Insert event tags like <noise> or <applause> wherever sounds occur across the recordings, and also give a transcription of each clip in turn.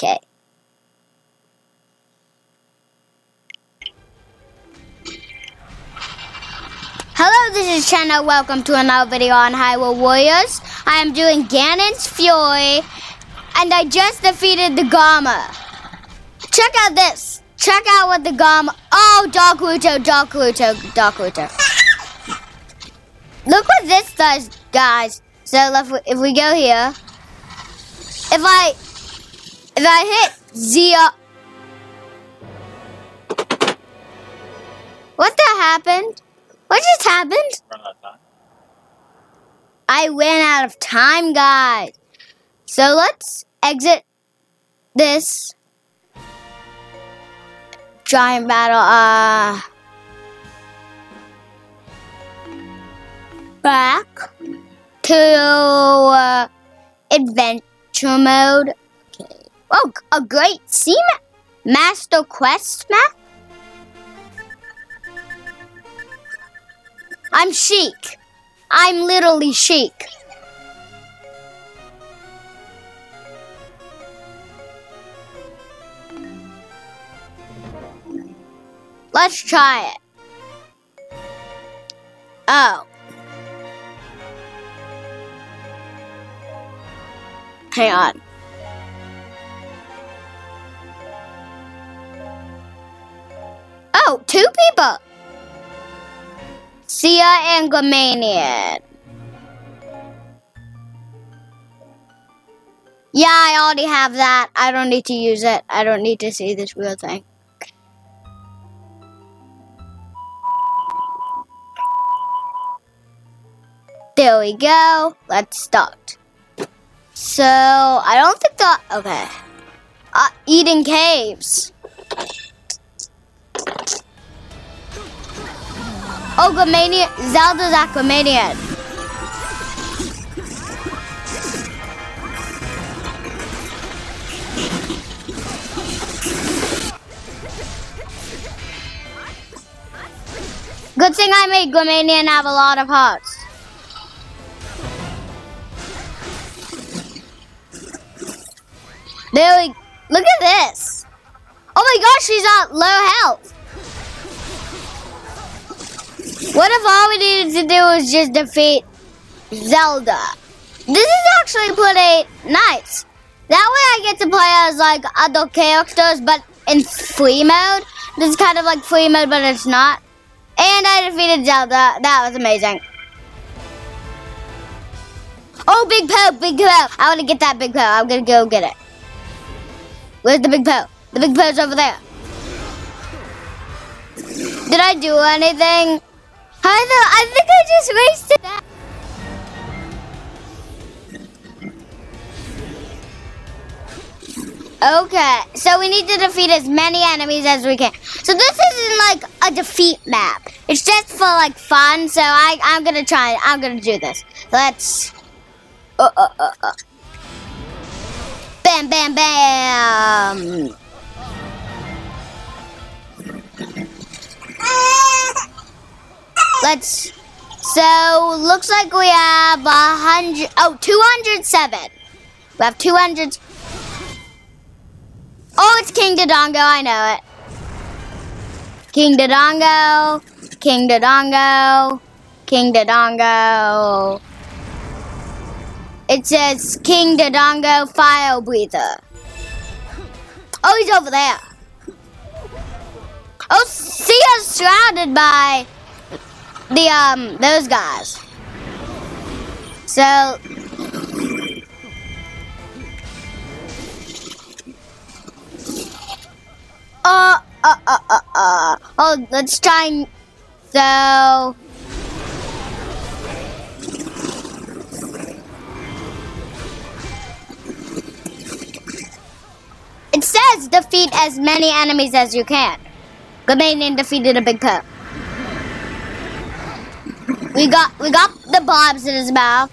Okay. Hello, this is Chenna. Welcome to another video on Hyrule Warriors. I am doing Ganon's Fury, and I just defeated the Gohma. Check out this. Check out what the Gohma. Oh, Dark Ruto, Dark Ruto, Dark Ruto. Look what this does, guys. So if we, if we go here, if I if I hit Cia, what the happened? What just happened? Run out of time. I ran out of time, guys. So let's exit this giant battle. Uh, back to uh, adventure mode. Oh, a great sea map. Master Quest map. I'm chic. I'm literally chic. Let's try it. Oh. Hang on. Oh, two people. Cia and Gamanian. Yeah, I already have that. I don't need to use it. I don't need to see this real thing. There we go. Let's start. So, I don't think that... Okay. Uh, Eden Caves. Oh, Gamanian. Zelda's Aquamanian. Good thing I made Gamanian have a lot of hearts. There we, look at this. Oh my gosh, she's at low health. What if all we needed to do was just defeat Zelda? This is actually pretty nice. That way I get to play as like other characters, but in free mode. This is kind of like free mode, but it's not. And I defeated Zelda. That was amazing. Oh, Big Poe, Big Poe. I want to get that Big Poe. I'm going to go get it. Where's the Big Poe? The Big Poe's over there. Did I do anything? I know. I think I just wasted that. Okay, so we need to defeat as many enemies as we can. So this isn't like a defeat map. It's just for like fun. So I, I'm gonna try. I'm gonna do this. Let's. Uh, uh, uh, uh. Bam, bam, bam. Let's. So looks like we have a hundred. Oh, 207. We have 200. Oh, it's King Dodongo. I know it. King Dodongo. King Dodongo. King Dodongo. It says King Dodongo Fire Breather. Oh, he's over there. Oh, see us surrounded by the um those guys. So uh uh uh uh uh oh let's try and so It says defeat as many enemies as you can. Gamanian defeated a big Poe. We got we got the bobs in his mouth.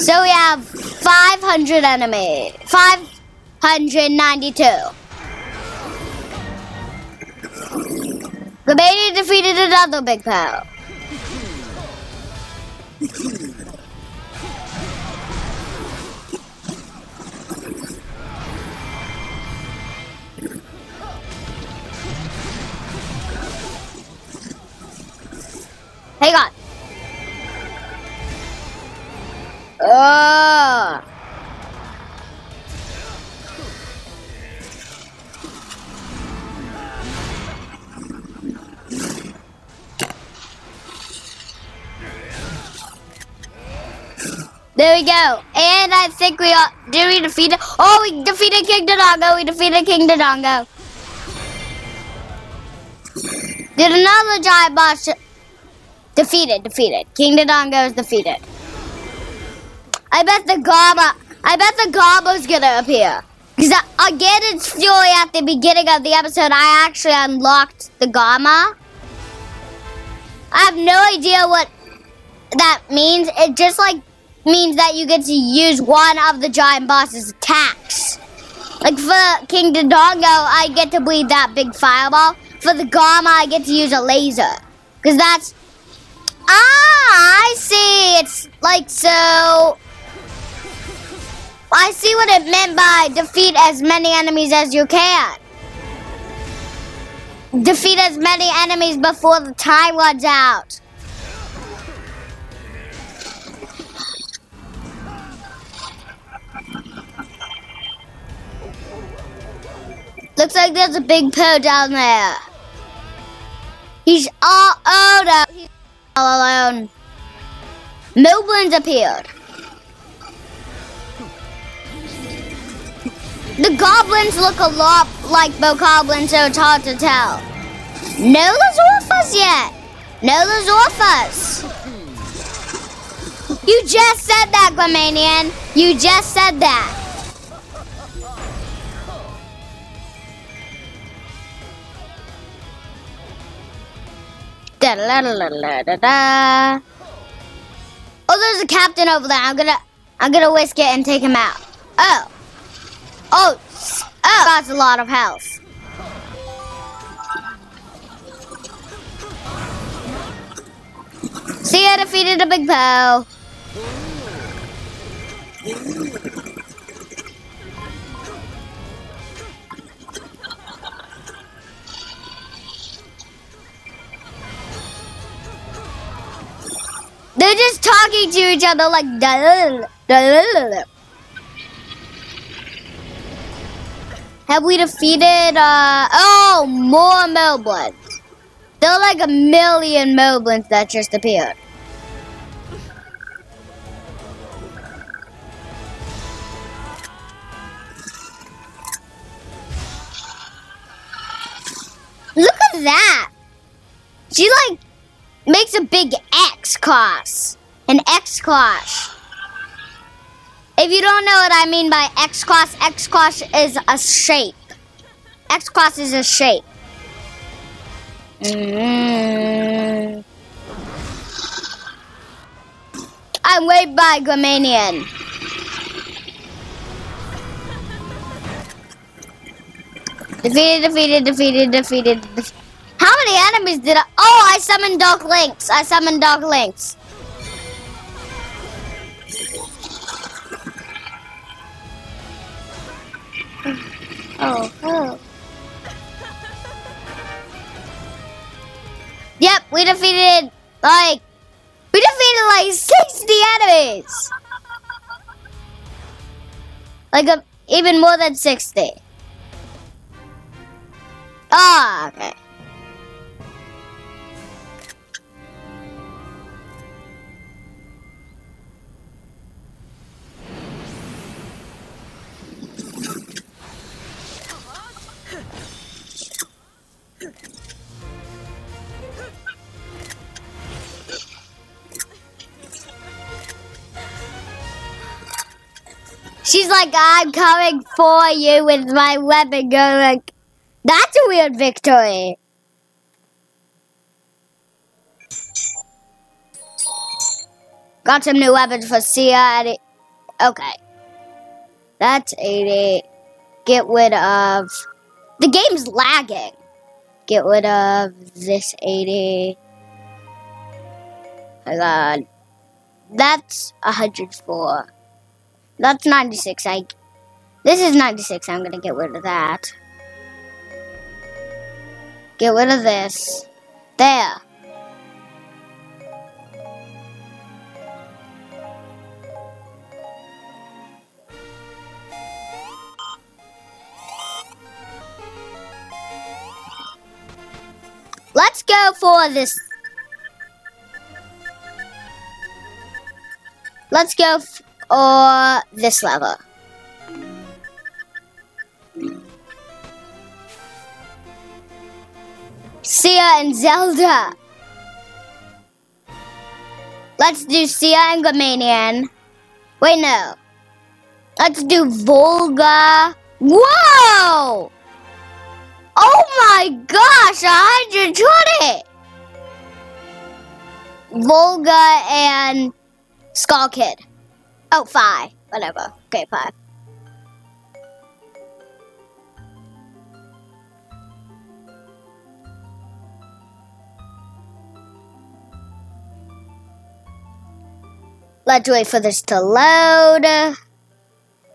So we have 500 enemies. 592. Gabania defeated another big pal. There we go. And I think we are, did we defeat Oh, we defeated King Dodongo. We defeated King Dodongo. Did another giant boss defeated, defeated. King Dodongo is defeated. I bet the Gohma, I bet the Gohma's gonna appear. Because again, it's Fury at the beginning of the episode, I actually unlocked the Garma. I have no idea what that means. It just like means that you get to use one of the giant boss's attacks. Like for King Dodongo, I get to bleed that big fireball. For the Gohma, I get to use a laser. Because that's... Ah, I see. It's like so... I see what it meant by defeat as many enemies as you can. Defeat as many enemies before the time runs out. Looks like there's a big Poe down there. He's all oh no, he's all alone. Moblins appeared. The goblins look a lot like Bokoblins, so it's hard to tell. No Lizalfos yet. No Lizalfos. You just said that, Glamanian. You just said that. Da da da. Oh, there's a captain over there. I'm gonna, I'm gonna whisk it and take him out. Oh, oh, oh, that's a lot of health. See, I defeated a big Poe. They're just talking to each other like Have we defeated uh oh more Moblins. There are like a million Moblins that just appeared. Look at that! She like makes a big X cross. An X cross. If you don't know what I mean by X cross, X cross is a shape. X cross is a shape. Mm. I'm way by Gramanian. Defeated, defeated, defeated, defeated, defeated. How many enemies did I... Oh, I summoned Dark Links. I summoned Dark Links. <sighs> Oh, oh. Yep, we defeated, like, we defeated like 60 enemies. Like, a, even more than 60. Ah, oh, okay. She's like, I'm coming for you with my weapon. Go like, that's a weird victory. Got some new weapons for Cia. Okay. That's 80. Get rid of... The game's lagging. get rid of this 80. my god. That's 104. That's 96. I This is 96. I'm gonna get rid of that. Get rid of this. There. Let's go for this. Let's go for this level. Cia and Zelda. Let's do Cia and Gamanian. Wait, no. Let's do Volga. Whoa! Oh my gosh, 120! Volga and Skull Kid. Oh, five. Whatever. Okay, five. Let's wait for this to load.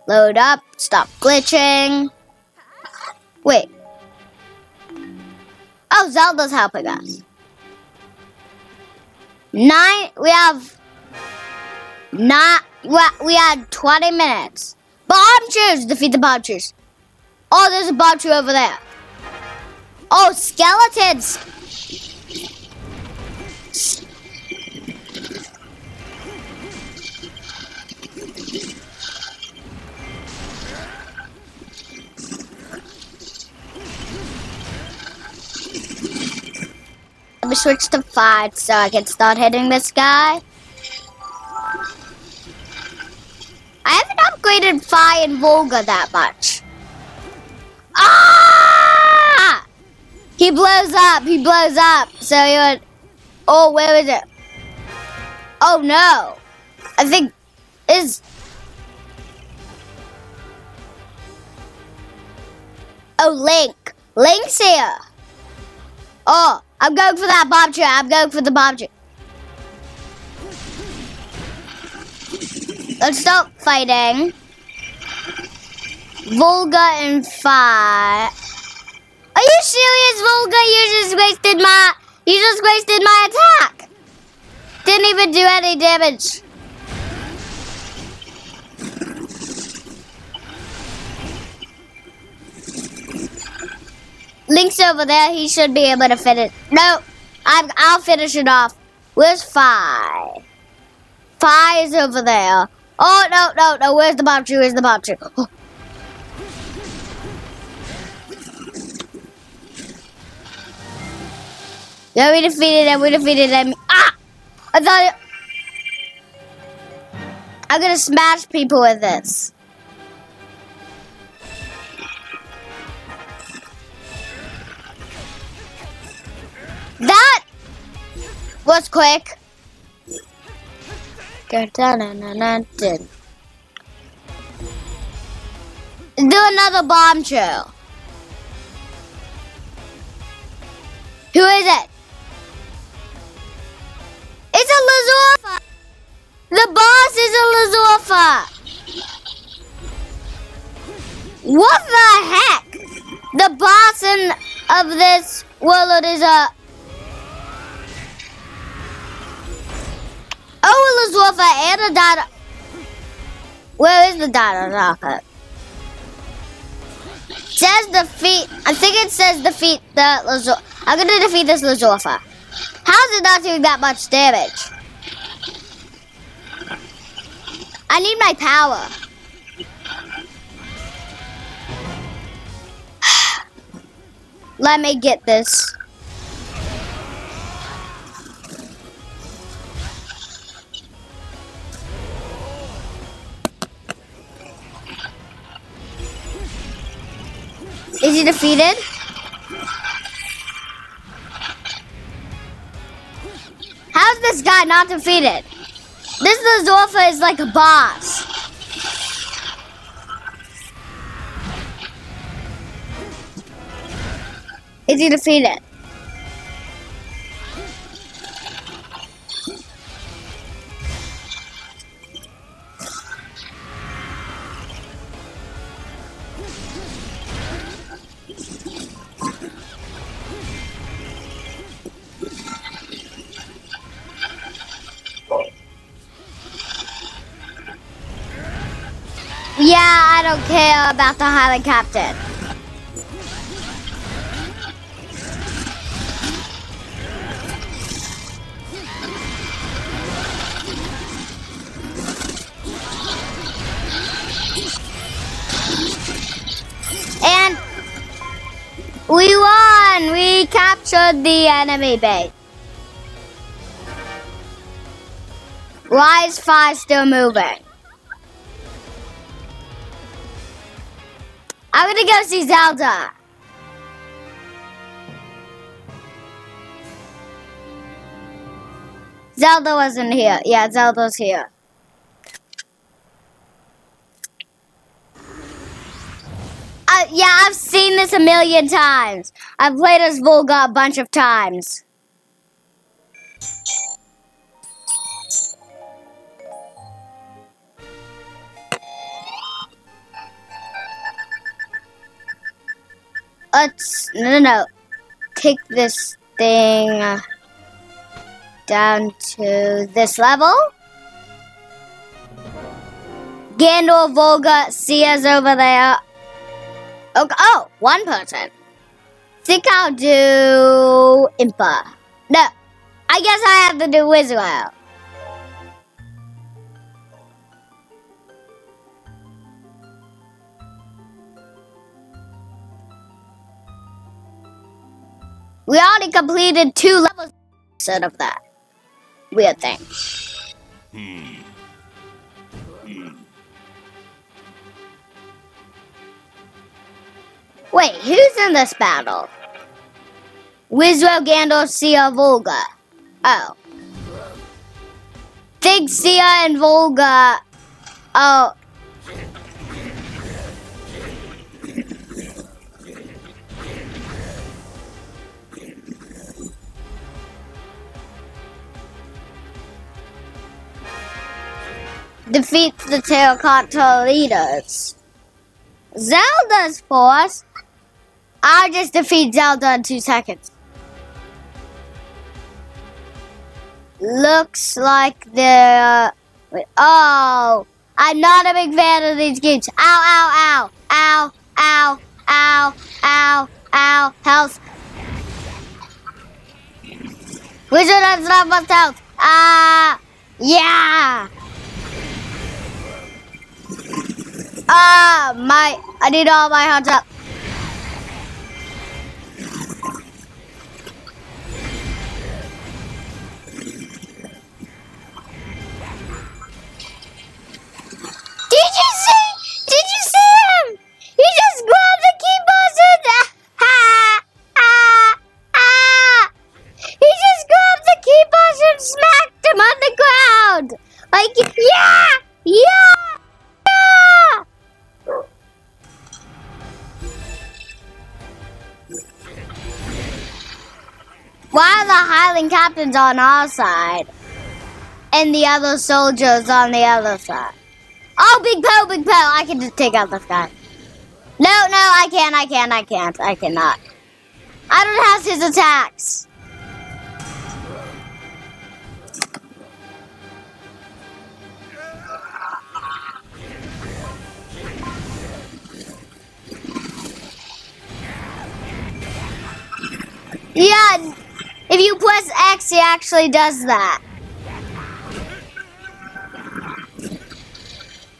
Load up. Stop glitching. Wait. Oh, Zelda's helping us. Nine. We have. Not. We had 20 minutes. Bombchus! Defeat the Bombchus. Oh, there's a Bombchu over there. Oh, skeletons! Let me switch to fight so I can start hitting this guy. Upgraded Fi and Volga that much. Ah! He blows up. He blows up. So he would. Oh, where is it? Oh no! I think is. Oh, Link. Link's here. Oh, I'm going for that Bombchu. I'm going for the Bombchu. Let's stop fighting. Volga and Fi. Are you serious, Volga? You just wasted my... You just wasted my attack. Didn't even do any damage. Link's over there. He should be able to finish. No, I'm, I'll finish it off. Where's Fi? Fi is over there. Oh, no, no, no. Where's the Bombchu? Where's the Bombchu? Oh. Yeah, we defeated him. We defeated him. Ah! I thought it... I'm gonna smash people with this. That was quick. Do another bomb Bombchu. Who is it? Of this world is a Oh, Lazorfa and a data. Where is the data rocket? Says defeat. I think it says defeat the Lazorfa. I'm gonna defeat this Lazorfa. How is it not doing that much damage? I need my power. Let me get this. Is he defeated? How's this guy not defeated? This Lazorfa is like a boss. easy to feed it? Yeah, I don't care about the helicopter. We captured the enemy base. Why is five still moving? I'm gonna go see Zelda. Zelda wasn't here. Yeah, Zelda's here. Yeah, I've seen this a million times. I've played as Volga a bunch of times. Let's, no, no, no. Take this thing uh, down to this level. Gandalf, Volga, Cia's over there. Okay. Oh, one person. Think I'll do Impa. No, I guess I have to do Wizwell. We already completed two levels of that. Weird thing. Hmm. Wait, who's in this battle? Wizzro, Gandalf, Cia, Volga. Oh. Think Cia and Volga. Oh. Defeats the Terracotta leaders. Zelda's force I'll just defeat Zelda in two seconds. Looks like they're... Oh, I'm not a big fan of these games. Ow, ow, ow, ow, ow, ow, ow, ow, health. Wizard has not much health. Ah, uh, yeah. Ah, uh, my, I need all my hearts up. On our side and the other soldiers on the other side? Oh, Big Poe, Big Poe. I can just take out this guy. No, no, I can't, I can't, I can't. I cannot. I don't have his attacks. Yeah, if you press X, he actually does that.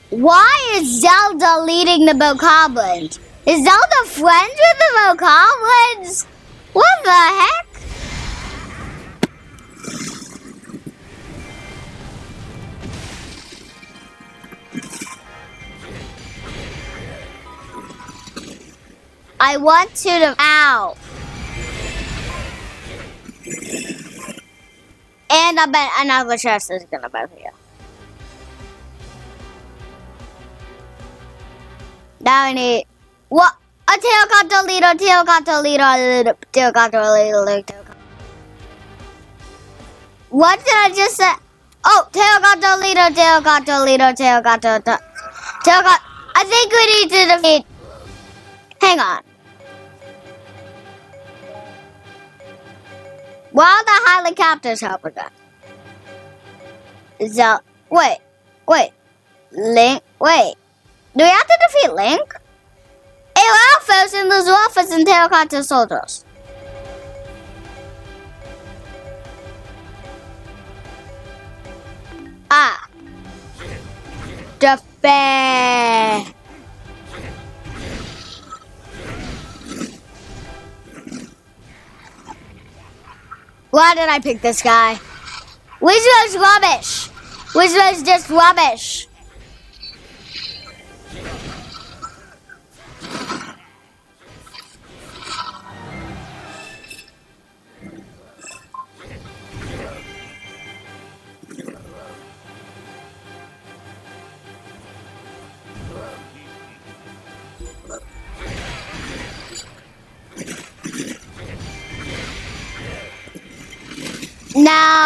Why is Zelda leading the Bokoblins? Is Zelda friends with the Bokoblins? What the heck? I want to the ow. And I bet another chest is gonna be here. Now I need what? A tail got the leader, tail got the leader, tail got the leader. What did I just say? Oh, tail got the leader, tail got the leader, tail got the tail got. I think we need to defeat. Hang on. While the helicopters helping us. So wait, wait, Link, wait. Do we have to defeat Link? Ew, Alphas and the Zwolfas and Terracotta Soldiers. Ah. Defend. Why did I pick this guy? Wizard's rubbish. Wizard's just rubbish.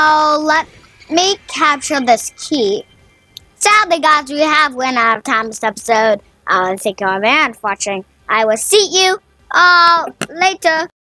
Now, let me capture this key. Sadly, guys, we have run out of time this episode. Uh, thank you all very much for watching. I will see you all later.